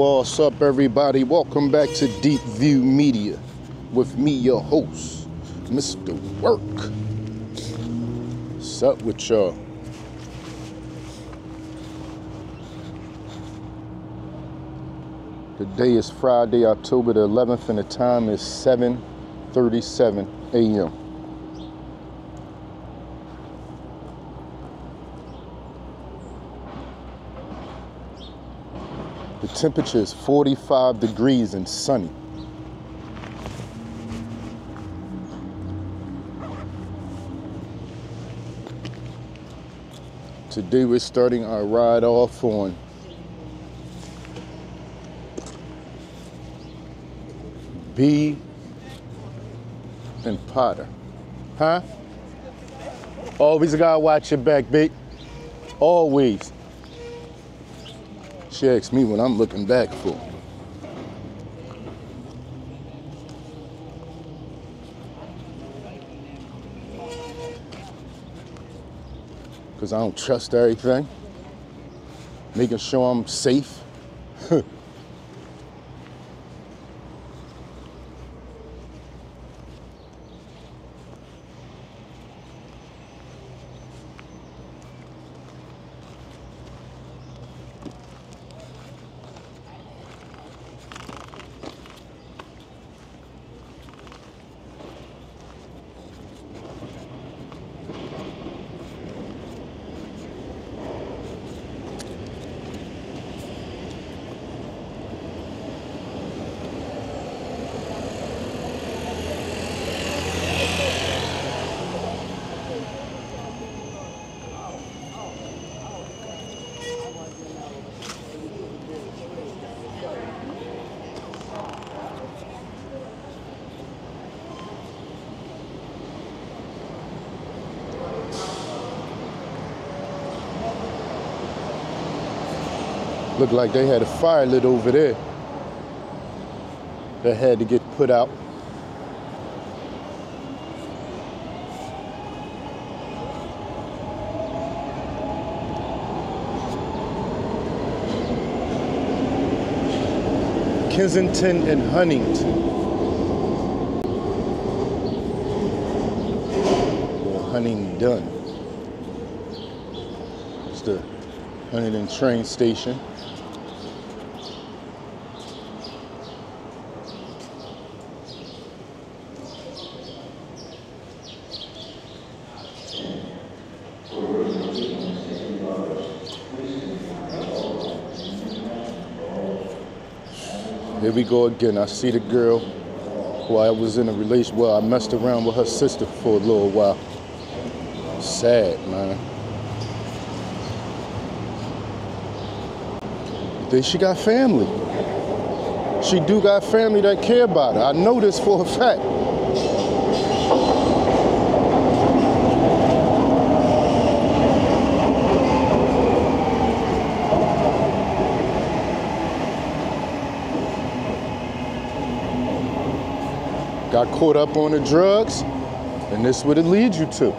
What's up, everybody? Welcome back to Deep View Media with me, your host, Mr. Work. What's up with y'all? Today is Friday, October the 11th, and the time is 7:37 a.m. temperature is 45 degrees and sunny. Today we're starting our ride off on B and Potter. Huh? Always gotta watch your back, big. Always. She asks me what I'm looking back for. Because I don't trust everything. Making sure I'm safe. Looked like they had a fire lit over there that had to get put out. Kensington and Huntington. Or Huntingdon. It's the Huntington train station. Here we go again. I see the girl who I was in a relation. Well, I messed around with her sister for a little while. Sad, man. Then she got family. She do got family that care about her. I know this for a fact. Got caught up on the drugs, and this would it lead you to.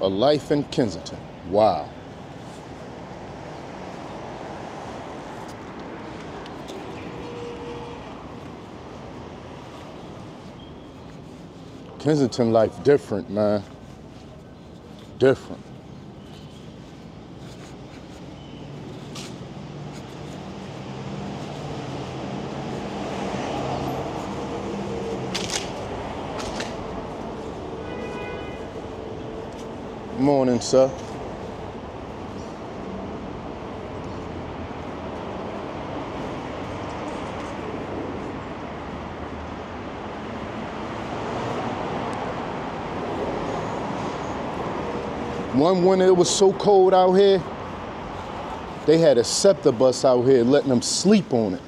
A life in Kensington. Wow. Kensington life different, man. Different. Morning, sir. One winter it was so cold out here, they had a SEPTA bus out here letting them sleep on it.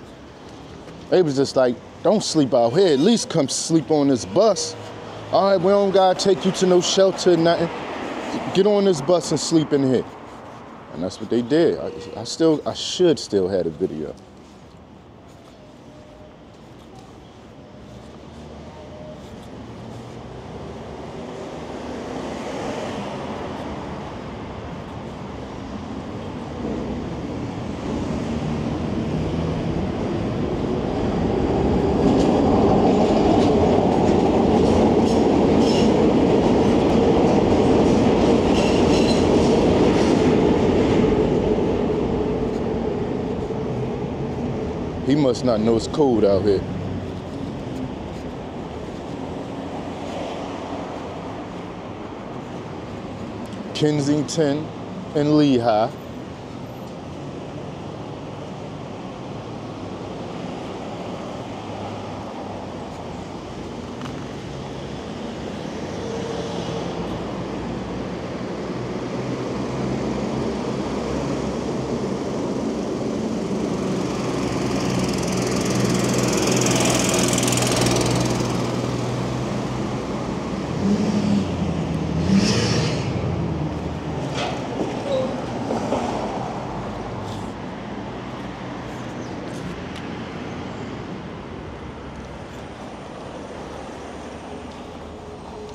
They was just like, don't sleep out here, at least come sleep on this bus. All right, we don't gotta take you to no shelter, nothing get on this bus and sleep in here. And that's what they did. I, I still, I should still have a video. Not know it's cold out here. Kensington and Lehigh.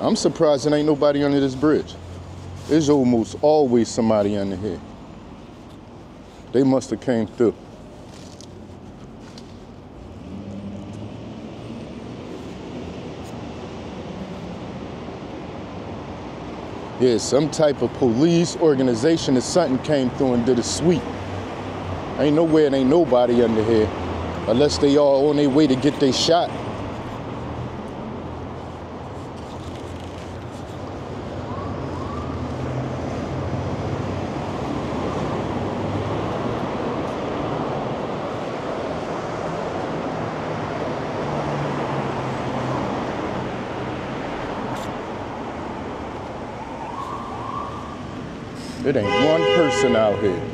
I'm surprised there ain't nobody under this bridge. There's almost always somebody under here. They must have came through. Yeah, some type of police organization or something came through and did a sweep. Ain't nowhere, ain't nobody under here. Unless they all on their way to get their shot. It ain't one person out here.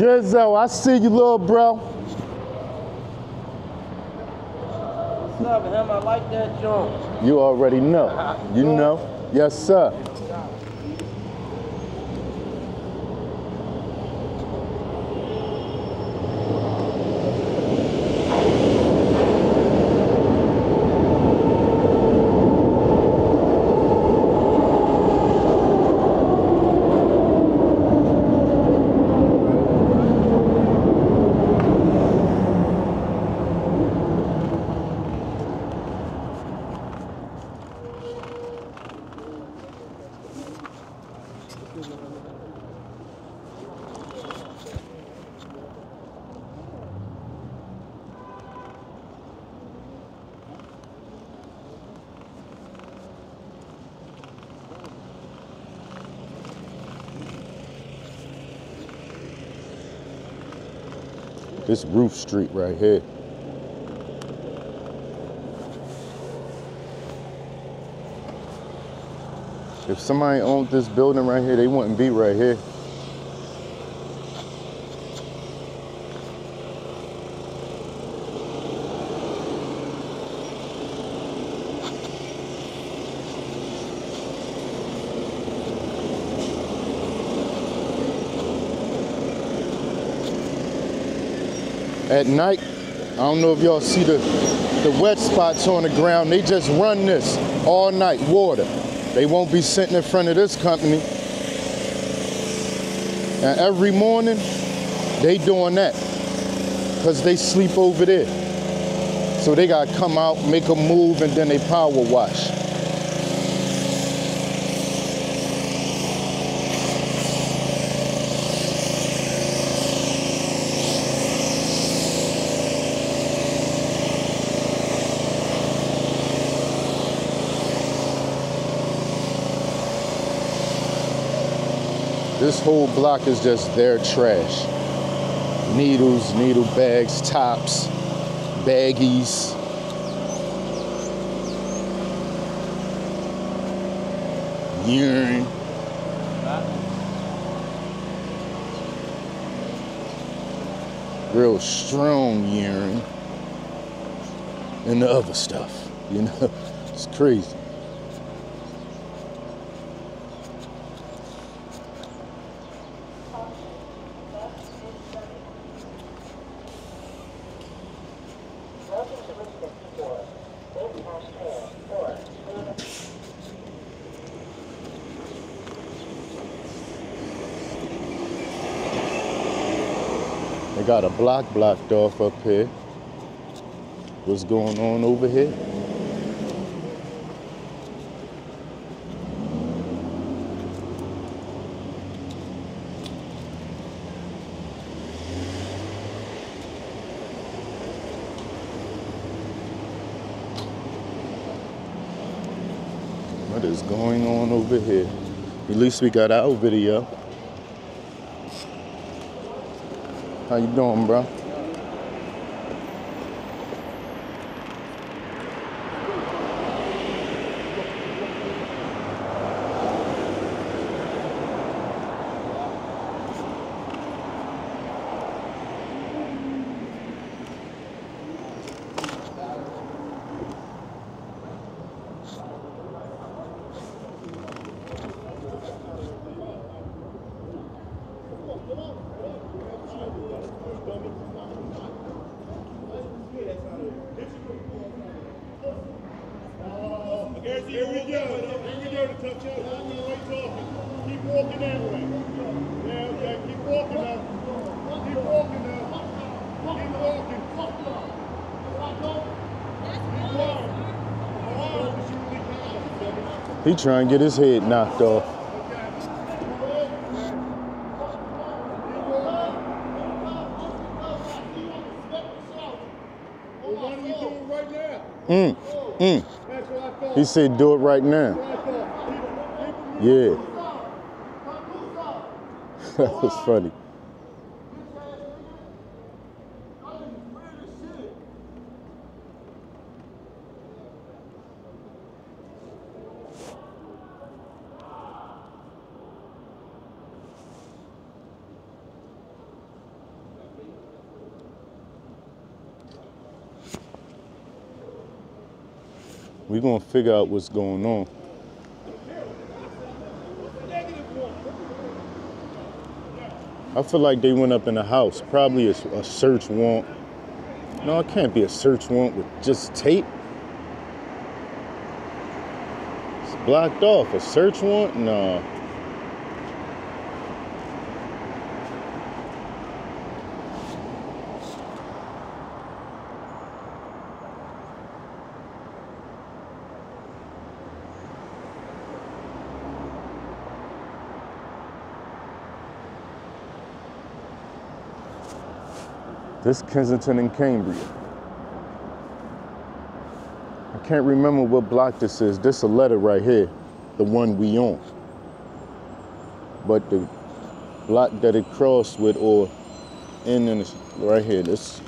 Yizzo, I see you, little bro. What's up, him? I like that joint. You already know. You know. Yes, sir. This roof street right here. If somebody owned this building right here, they wouldn't be right here. At night, I don't know if y'all see the, the wet spots on the ground. They just run this all night, water. They won't be sitting in front of this company. And every morning, they doing that because they sleep over there. So they got to come out, make a move, and then they power wash. This whole block is just their trash. Needles, needle bags, tops, baggies. Urine. Real strong urine. And the other stuff. You know, it's crazy. Got a block blocked off up here. What's going on over here? What is going on over here? At least we got our video. How you doing, bro? Here we go. Here we go to touch out. Now you ain't talking. Keep walking that way. Yeah, okay. Keep walking now. Keep walking now. Keep walking. Keep walking. Oh, but you really can't. He trying to get his head knocked off. Mm, mm. He said do it right now. Yeah. that was funny. Gonna figure out what's going on. I feel like they went up in the house. Probably a, a search warrant. No, it can't be a search warrant with just tape. It's blocked off. A search warrant? No. This Kensington and Cambria. I can't remember what block this is. This is a letter right here, the one we on. But the block that it crossed with or in it's right here. This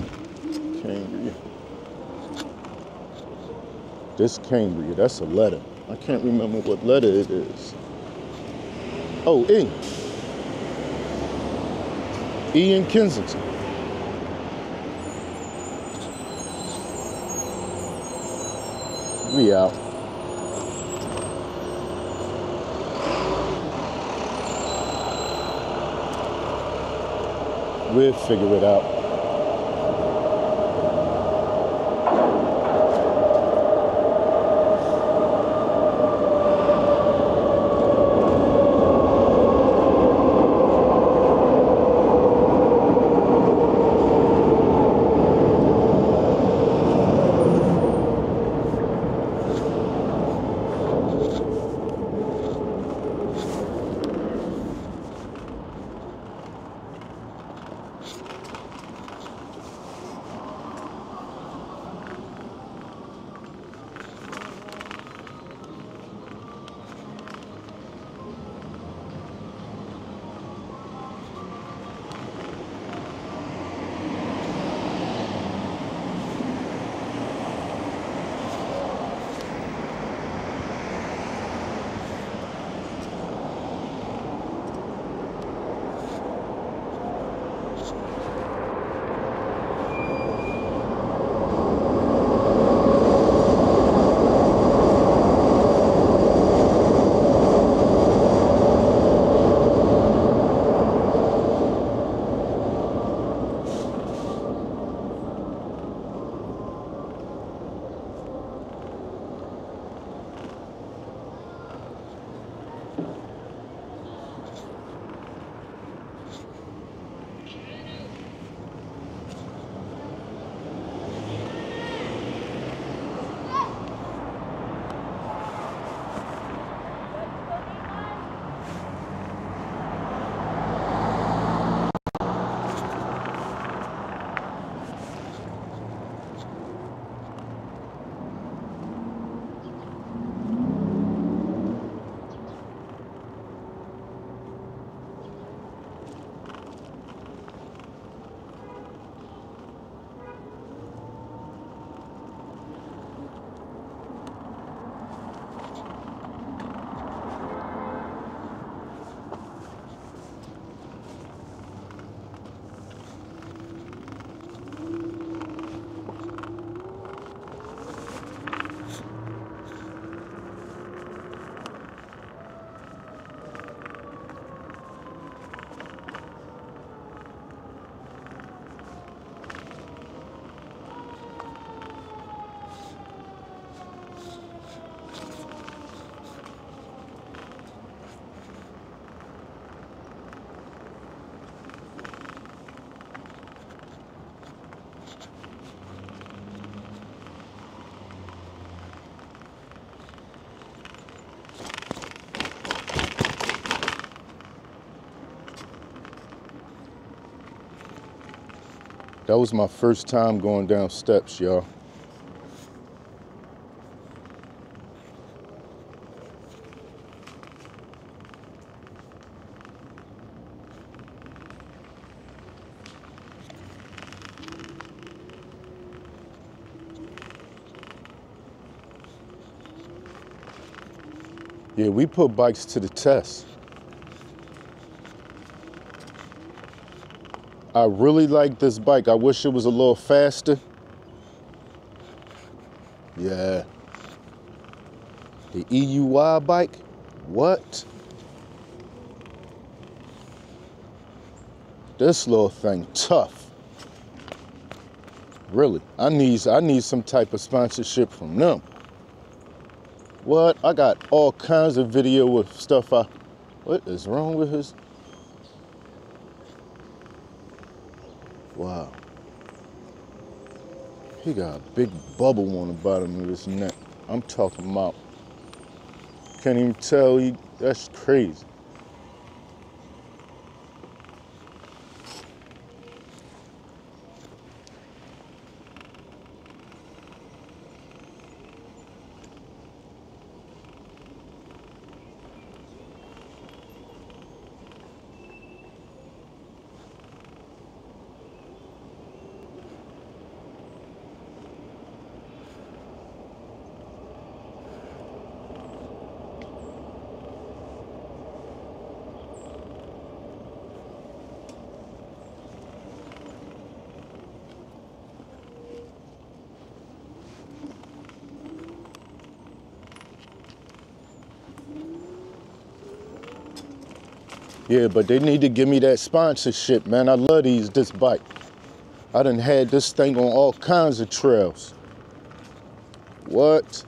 Cambria. This Cambria. That's a letter. I can't remember what letter it is. Oh, E. E in Kensington. We out. We'll figure it out. That was my first time going down steps, y'all. Yeah, we put bikes to the test. I really like this bike. I wish it was a little faster. Yeah. The EUY bike? What? This little thing tough. Really. I need I need some type of sponsorship from them. What? I got all kinds of video with stuff I what is wrong with his Wow. He got a big bubble on the bottom of his neck. I'm talking about. Can't even tell he that's crazy. Yeah, but they need to give me that sponsorship, man. I love these this bike. I done had this thing on all kinds of trails. What?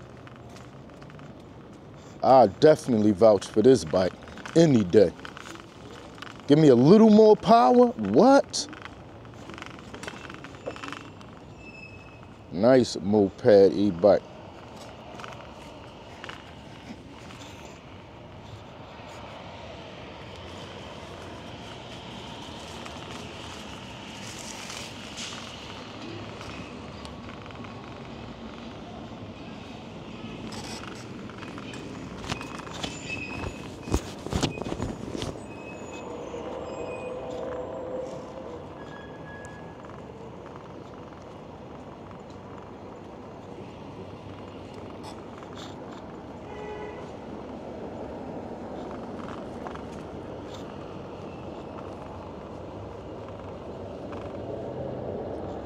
I definitely vouch for this bike any day. Give me a little more power? What? Nice moped e-bike.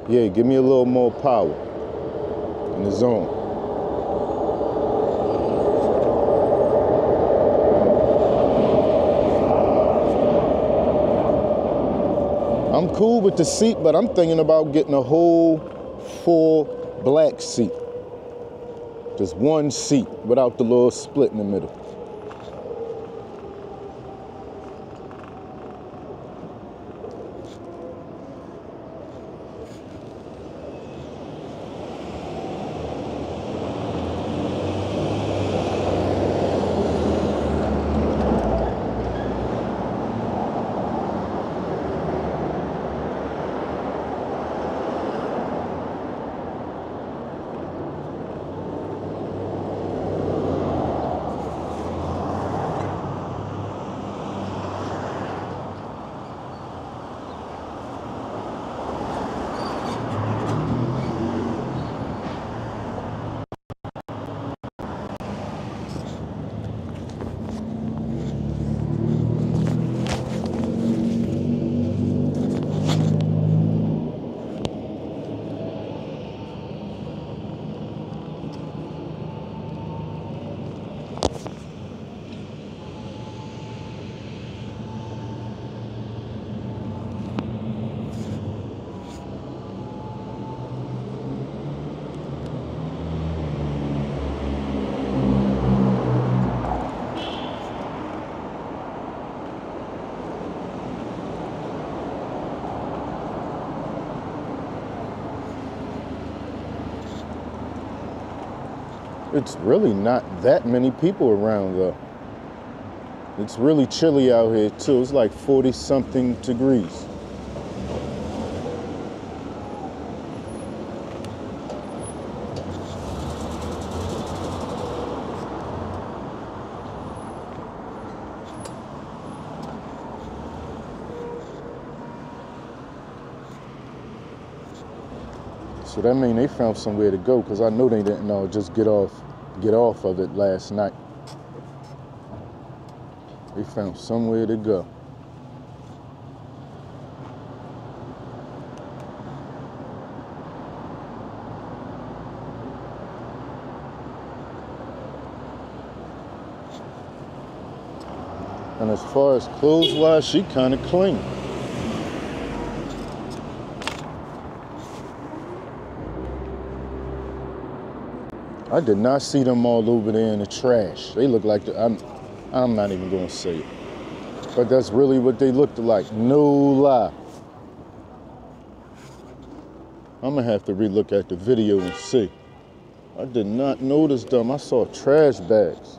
Yeah, give me a little more power in the zone. I'm cool with the seat, but I'm thinking about getting a whole full black seat. Just one seat without the little split in the middle. It's really not that many people around though. It's really chilly out here too. It's like 40 something degrees. So that mean they found somewhere to go because I know they didn't uh, just get off, get off of it last night. They found somewhere to go. And as far as clothes wise, she kind of clean. I did not see them all over there in the trash. They look like the, I'm, I'm not even gonna say it, but that's really what they looked like. No lie. I'm gonna have to relook at the video and see. I did not notice them. I saw trash bags.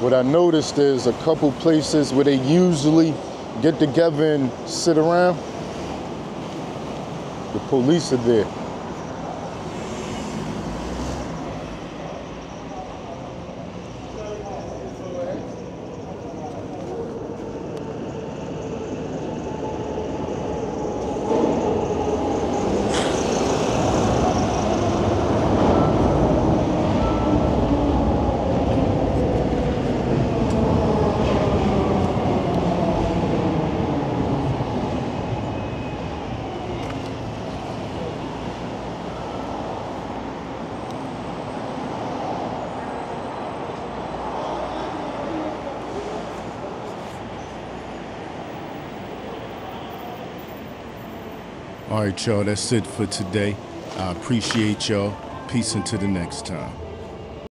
What I noticed is a couple places where they usually get together and sit around. The police are there. All y'all, that's it for today. I appreciate y'all. Peace until the next time.